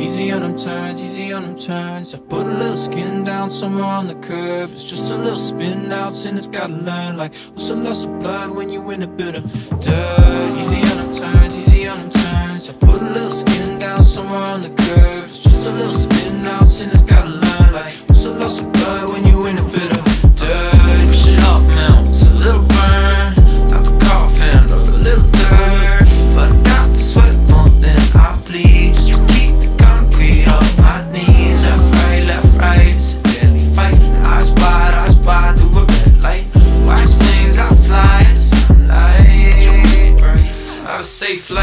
Easy on them turns, easy on them turns. I put a little skin down somewhere on the curb. It's just a little spin out, and it's gotta learn. Like, what's the loss of blood when you in a bit of dirt? Easy on